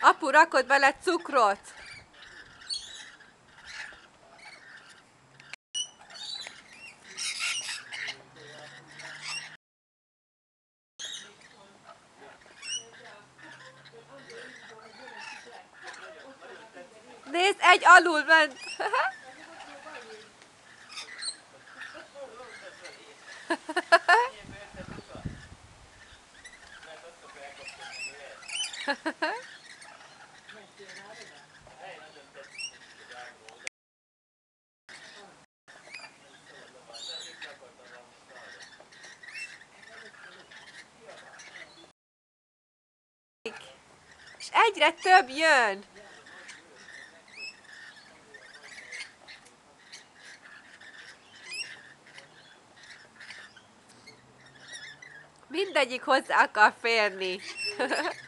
Apu, rakod bele cukrot! Nézd, egy alul ment! És egyre több jön! Mindegyik hozzá akar férni.